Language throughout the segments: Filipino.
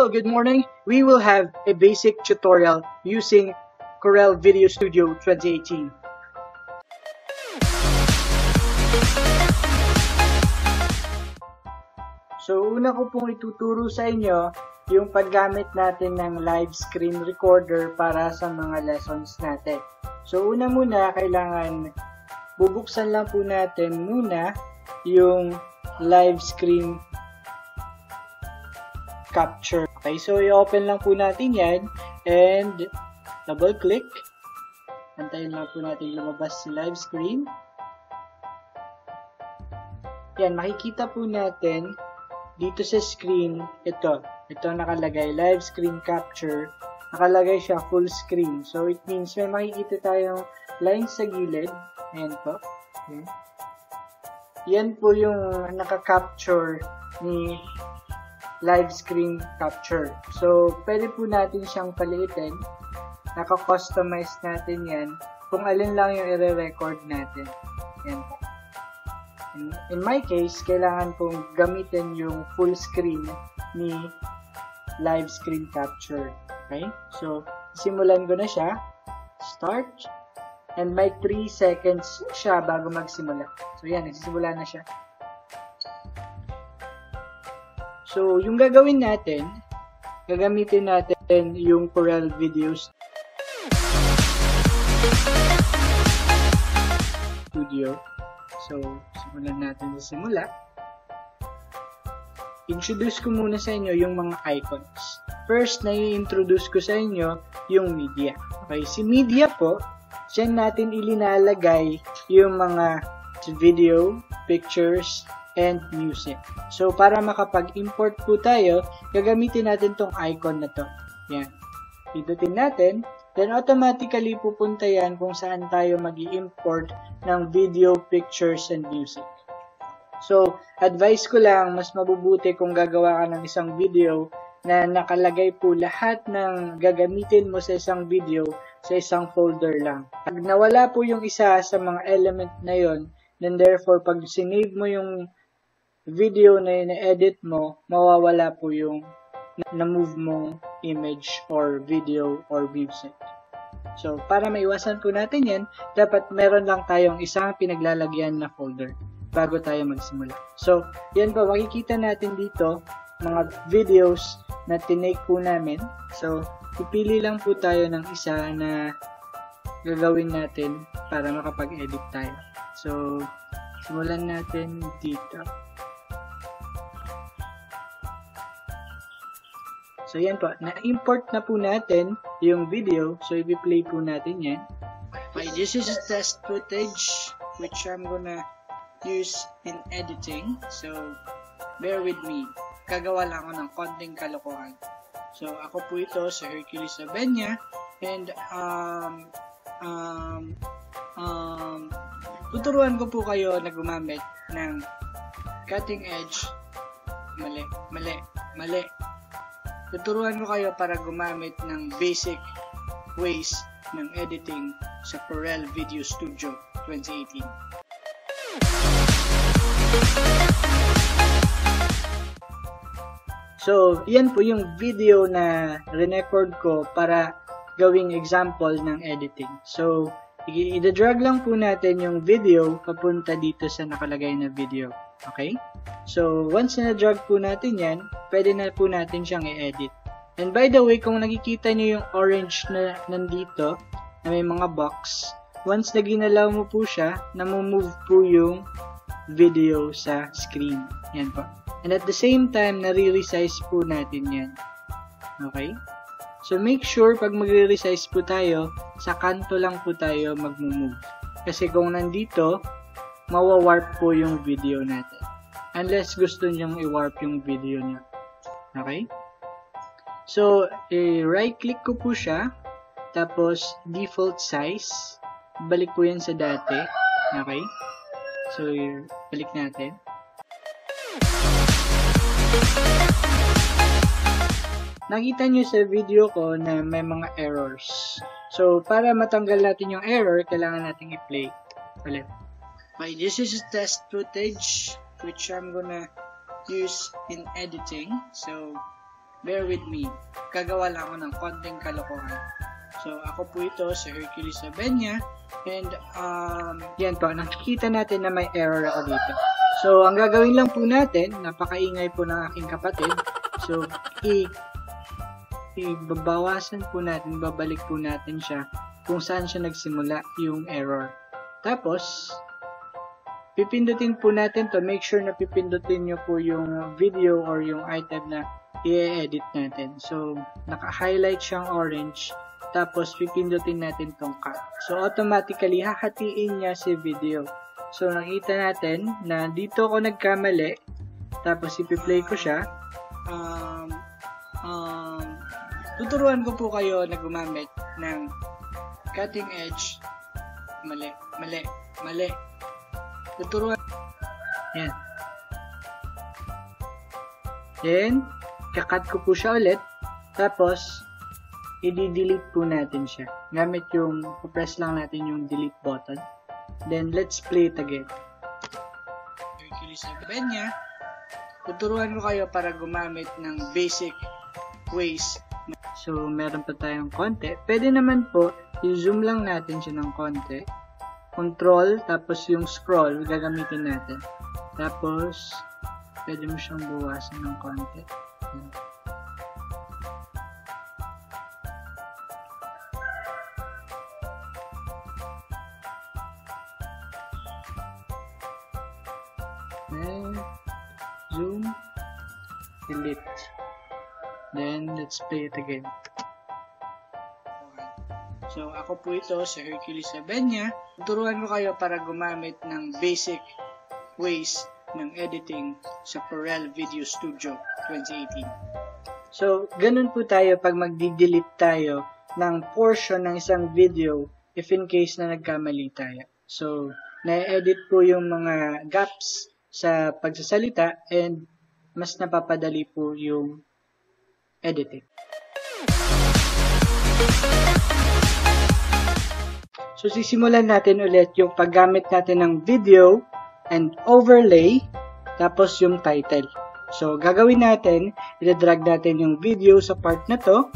Hello, good morning. We will have a basic tutorial using Corel Video Studio 2018. So, una ko pong ituturo sa inyo yung paggamit natin ng live screen recorder para sa mga lessons natin. So, una muna, kailangan bubuksan lang po natin muna yung live screen capture. Okay, so i-open lang po natin yan and double click. Antayin lang po natin lumabas si live screen. Yan, makikita po natin dito sa screen, ito. Ito nakalagay, live screen capture. Nakalagay siya full screen. So, it means may makikita tayong lines sa gilid. Ayan po. Okay. Yan po yung naka-capture ni live screen capture. So, pwede po natin siyang paliitin. Naka-customize natin yan kung alin lang yung i-record natin. Yan. In, in my case, kailangan pong gamitin yung full screen ni live screen capture. Okay? So, simulan ko na siya. Start. And may 3 seconds siya bago magsimula. So, yan. Nagsisimula na siya. So, yung gagawin natin, gagamitin natin yung Corel Videos Studio. So, simulan natin sa simula. Introduce ko muna sa inyo yung mga icons. First, na introduce ko sa inyo yung media. Okay, si media po, dyan natin ilinalagay yung mga video, pictures, and music. So, para makapag-import po tayo, gagamitin natin tong icon na to. Yan. Pindutin natin, then automatically pupunta yan kung saan tayo mag import ng video, pictures, and music. So, advice ko lang, mas mabubuti kung gagawa ka ng isang video na nakalagay po lahat ng gagamitin mo sa isang video sa isang folder lang. Pag nawala po yung isa sa mga element na yon, then therefore, pag sinave mo yung video na ina-edit mo, mawawala po yung na-move mong image or video or music. So, para maiwasan po natin yan, dapat meron lang tayong isang pinaglalagyan na folder bago tayo magsimula. So, yan po, makikita natin dito mga videos na tinake po namin. So, ipili lang po tayo ng isa na gagawin natin para makapag-edit tayo. So, simulan natin dito. So, yan po. Na-import na po natin yung video. So, i-play po natin yan. Okay, this is test footage which I'm gonna use in editing. So, bear with me. Kagawa lang ako ng konting kalokohan. So, ako po ito sa Hercules Avenia. And, um, um, um, tuturuan ko po kayo na gumamit ng cutting edge. Mali, mali, mali tuturuan ko kayo para gumamit ng basic ways ng editing sa Corel Video Studio 2018. So, yan po yung video na record ko para gawing example ng editing. So, i-drag lang po natin yung video papunta dito sa nakalagay na video. Okay? So, once na drag po natin yan, pwede na po natin siyang i-edit. And by the way, kung nakikita nyo yung orange na nandito, na may mga box, once na ginalaw mo po siya, namumove po yung video sa screen. Yan po. And at the same time, nare-resize po natin yan. Okay? So, make sure pag magre-resize po tayo, sa kanto lang po tayo mag-move. Kasi kung nandito, mawawarp po yung video natin. Unless gusto nyong i-warp yung video niya. Okay? So, i-right-click ko po siya. Tapos, default size. Balik po yan sa dati. Okay? So, balik natin. nakita nyo sa video ko na may mga errors. So, para matanggal natin yung error, kailangan natin i-play ulit. Okay, this is test footage which I'm gonna use in editing. So, bear with me. Gagawa lang ako ng konting kalokohan. So, ako po ito, si Hercules Abenya. And, um, yan po, nakikita natin na may error ako dito. So, ang gagawin lang po natin, napakaingay po ng aking kapatid. So, i ibabawasan po natin, babalik po natin siya kung saan siya nagsimula yung error. Tapos, pipindutin po natin to. Make sure na pipindutin nyo po yung video or yung item na i-edit natin. So, naka-highlight siyang orange. Tapos, pipindutin natin tong cut. So, automatically, hahatiin niya si video. So, nakita natin na dito ako nagkamali. Tapos, ipi-play ko siya. Um, um, tuturuan ko po kayo na gumamit ng cutting edge. Mali, mali, mali. Tuturuan. Yan. Then, kakat ko po siya ulit. Tapos, i-delete po natin siya. Gamit yung, press lang natin yung delete button. Then, let's play it again. Hercules Abenya. Tuturuan ko kayo para gumamit ng basic ways. So, meron pa tayong konti. Pwede naman po, i-zoom lang natin siya ng konti. Control, tapos yung scroll, gagamitin natin. Tapos, pwede mo siyang buwasan ng konti. Then, zoom, delete. Then, let's play it again. So, ako po ito, si Hercules Abenya. Tuturuan ko kayo para gumamit ng basic ways ng editing sa Corel Video Studio 2018. So, ganun po tayo pag magdi-delete tayo ng portion ng isang video if in case na nagkamali tayo. So, na-edit po yung mga gaps sa pagsasalita and mas napapadali po yung editing. So, sisimulan natin ulit yung paggamit natin ng video and overlay, tapos yung title. So, gagawin natin, i-drag natin yung video sa part na to,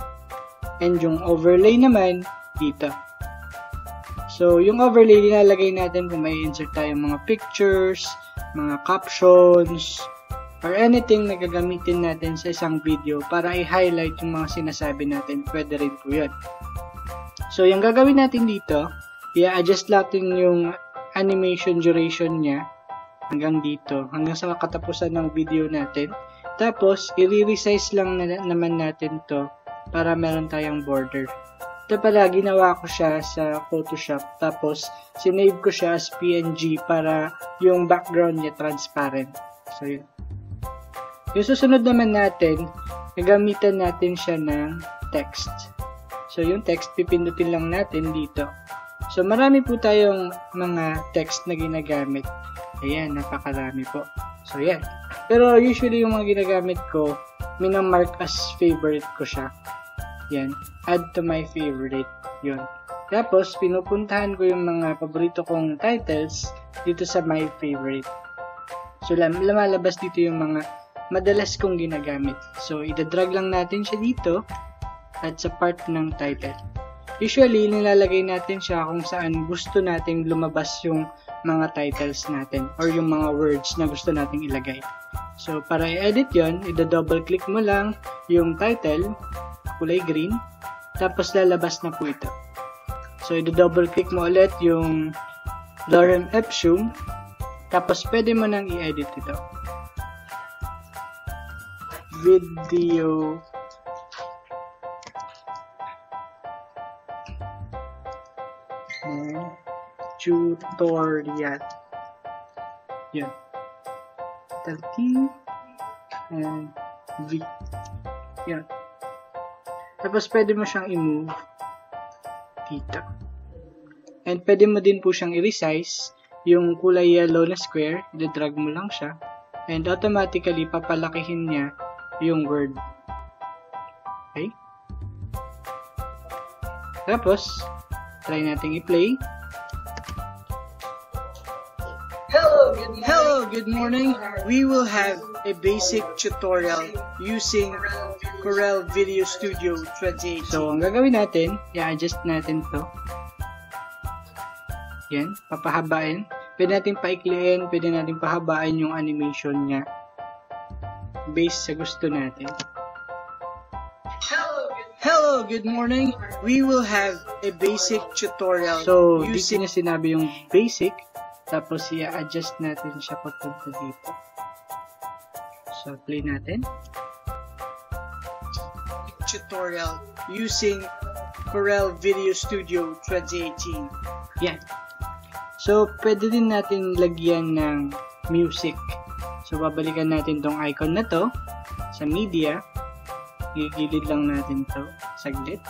and yung overlay naman dito. So, yung overlay, nilalagay natin kung may insert tayong mga pictures, mga captions, or anything na gagamitin natin sa isang video para i-highlight yung mga sinasabi natin. Pwede rin po yun. So, yung gagawin natin dito, i-adjust natin yung animation duration niya hanggang dito, hanggang sa katapusan ng video natin. Tapos, i-resize lang na, naman natin to para meron tayong border. Ito pala, ginawa ko siya sa Photoshop. Tapos, sinave ko siya as PNG para yung background niya transparent. So, yun. Yung susunod naman natin, gagamitan natin siya ng text. So, yung text, pipindutin lang natin dito. So, marami po tayong mga text na ginagamit. Ayan, napakarami po. So, yan. Pero usually yung mga ginagamit ko, minamark as favorite ko siya. Yan. Add to my favorite. Yun. Tapos, pinupuntahan ko yung mga paborito kong titles dito sa my favorite. So, lumalabas dito yung mga madalas kong ginagamit. So, itadrag lang natin siya dito at sa part ng title. Usually, nilalagay natin siya kung saan gusto nating lumabas yung mga titles natin or yung mga words na gusto nating ilagay. So, para i-edit yon, i-double click mo lang yung title, kulay green, tapos lalabas na po ito. So, i-double click mo ulit yung Lorem Ipsum, tapos pwede mo nang i-edit ito. Video tutorial. Yun. T and V. Yun. Tapos, pwede mo siyang i-move dito. And pwede mo din po siyang i-resize yung kulay yellow na square, i-drag mo lang siya. And automatically, papalakihin niya yung word. Okay? Tapos, try natin i-play. Hello, good morning. We will have a basic tutorial using Corel Video Studio 2018. So, ang gagawin natin, i-adjust natin to. Yan, papahabain. Pwede natin paikliin, pwede natin pahabain yung animation niya. Based sa gusto natin. Hello, good, hello, good morning. We will have a basic tutorial So, dito using na sinabi yung basic, tapos i-adjust natin siya papunta dito. So, play natin. tutorial using Corel Video Studio 2018. Yan. So, pwede din natin lagyan ng music. So, babalikan natin tong icon na to sa media. Gigilid lang natin to saglit.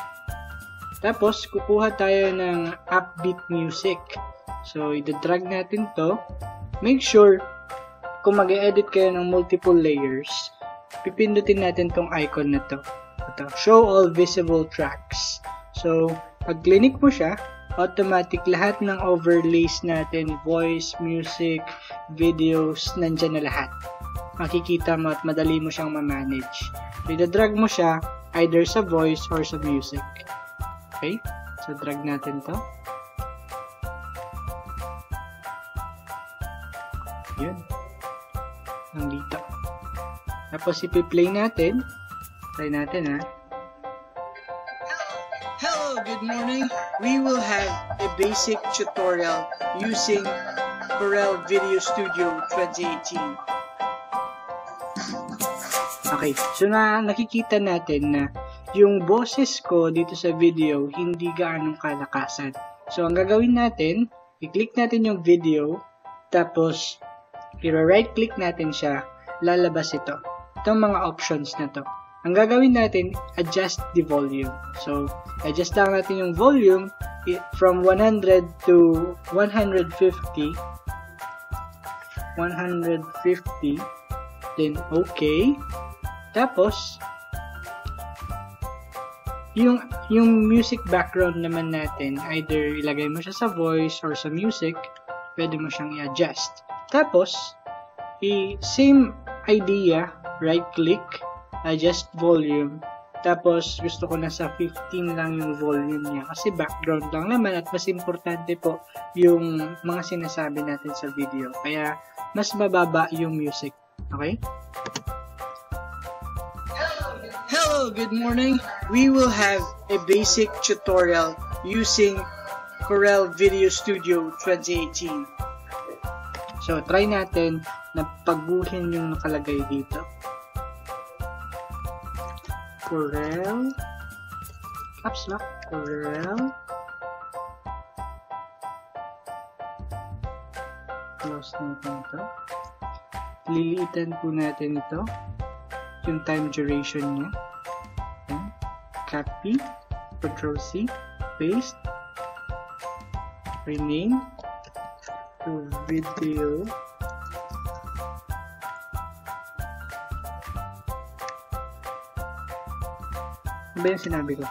Tapos, kukuha tayo ng upbeat music. So, i-drag natin to. Make sure, kung mag edit kayo ng multiple layers, pipindutin natin tong icon na to. Ito, show all visible tracks. So, pag clinic mo siya, automatic lahat ng overlays natin, voice, music, videos, nandyan na lahat. Makikita mo at madali mo siyang ma-manage. Ida-drag mo siya either sa voice or sa music. Okay? So, drag natin to. Yun. Nandito. Tapos, ipi-play natin. Try natin, ha? Hello, good morning. We will have a basic tutorial using Corel Video Studio 2018. Okay, so na nakikita natin na yung boses ko dito sa video hindi gaanong kalakasan. So ang gagawin natin, i-click natin yung video, tapos i-right click natin siya, lalabas ito. Itong mga options na to. Ang gagawin natin, adjust the volume. So, adjust lang natin yung volume from 100 to 150. 150. Then, okay. Tapos, yung, yung music background naman natin, either ilagay mo siya sa voice or sa music, pwede mo siyang i-adjust. Tapos, i same idea, right click, adjust volume, tapos gusto ko na sa 15 lang yung volume niya kasi background lang naman at mas importante po yung mga sinasabi natin sa video. Kaya mas mababa yung music. Okay? Hello, good morning. We will have a basic tutorial using Corel Video Studio 2018. So, try natin na pagbuhin yung nakalagay dito. Corel. Caps lock. Corel. Close natin ito. Liliitan po natin ito. Yung time duration niya. Copy. Control C. Paste. Rename. To video. Ba yung sinabi ko?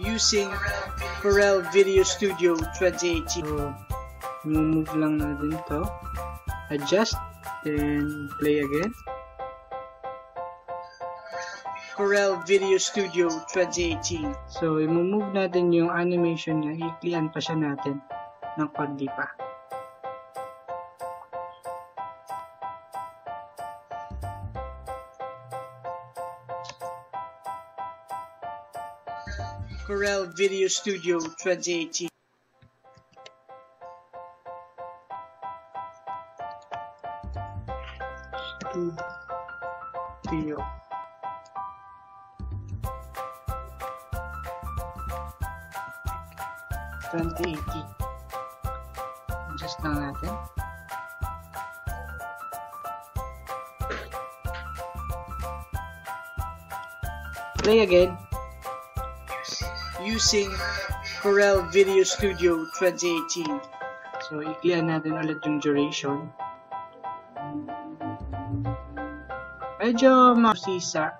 Using Corel Video Studio 2018. So, move lang natin to. Adjust. Then, play again. Corel Video Studio 2018. So, i-move natin yung animation niya. Iklian pa siya natin ng konti pa. Corel Video Studio 2018. Studio. Twenty eighty. Adjust lang natin. Play again. Using Corel Video Studio 2018. So, i-clear natin ulit yung duration. Medyo mausisa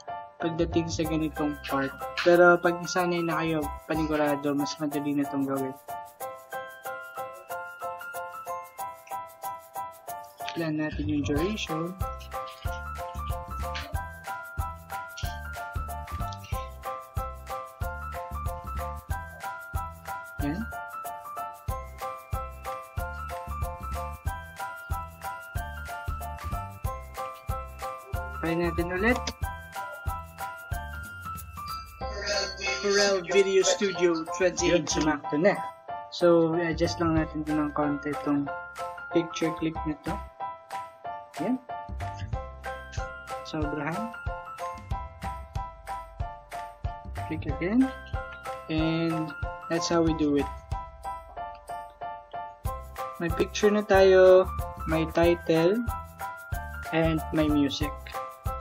pagdating sa ganitong part. Pero pag isanay na kayo, panigurado, mas madali na itong gawin. Clear natin yung duration. Studio Yun, 2018. sumakto na. So, adjust lang natin ito ng konti itong picture clip nito. Yan. Sobrahan. Click again. And that's how we do it. May picture na tayo, may title, and may music.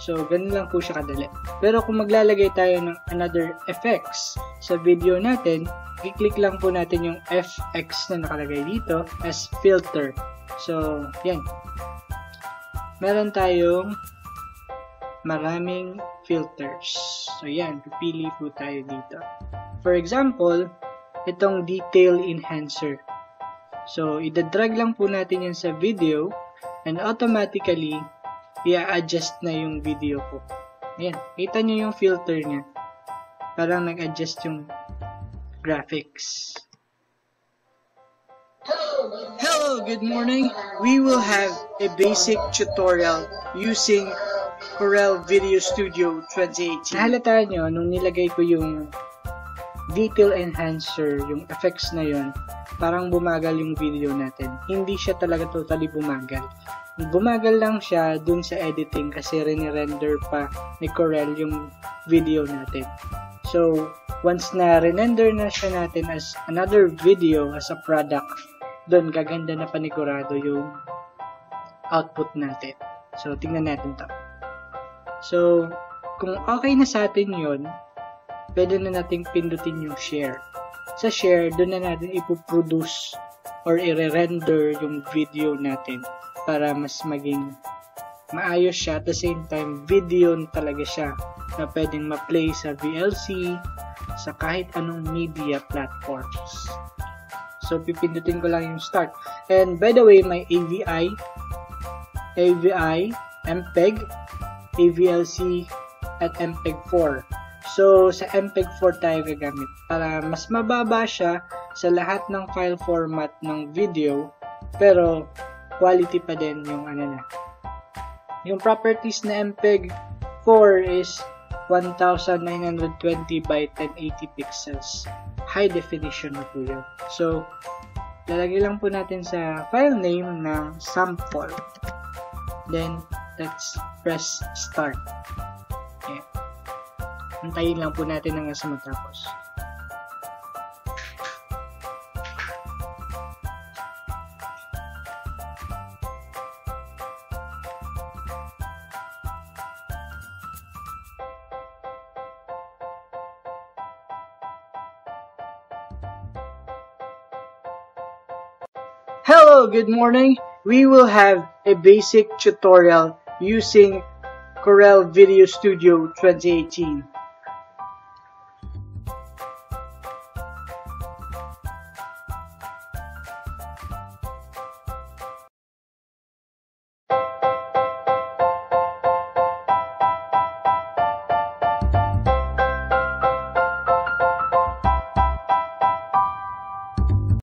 So, ganun lang po siya kadali. Pero kung maglalagay tayo ng another effects sa video natin, i-click lang po natin yung FX na nakalagay dito as filter. So, yan. Meron tayong maraming filters. So, yan. Pipili po tayo dito. For example, itong detail enhancer. So, ida-drag lang po natin yan sa video and automatically, i-adjust na yung video ko. Ayan, kita nyo yung filter niya. Parang nag-adjust yung graphics. Hello, good morning. We will have a basic tutorial using Corel Video Studio 2018. Nahalata nyo, nung nilagay ko yung detail enhancer, yung effects na yon parang bumagal yung video natin. Hindi siya talaga totally bumagal. Bumagal lang siya dun sa editing kasi rinirender pa ni Corel yung video natin. So, once na renender na siya natin as another video as a product, doon gaganda na panigurado yung output natin. So, tingnan natin to. So, kung okay na sa atin yon pwede na nating pindutin yung share. Sa share, doon na natin ipoproduce or i-render yung video natin para mas maging maayos siya at the same time video talaga siya na pwedeng ma-play sa VLC sa kahit anong media platforms. So, pipindutin ko lang yung start. And by the way, may AVI, AVI, MPEG, AVLC, at MPEG-4. So, sa MPEG-4 tayo gagamit para mas mababa siya sa lahat ng file format ng video pero quality pa din yung ano na. Yung properties na MPEG-4 is 1920 by 1080 pixels. High definition na po yun. So, lalagay lang po natin sa file name na sample. Then, let's press start. Antayin lang po natin hanggang sa matapos. Hello, good morning. We will have a basic tutorial using Corel Video Studio 2018.